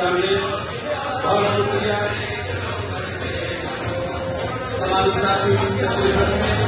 शामिल बहुत शुक्रिया हमारे साथी तस्वीर रखने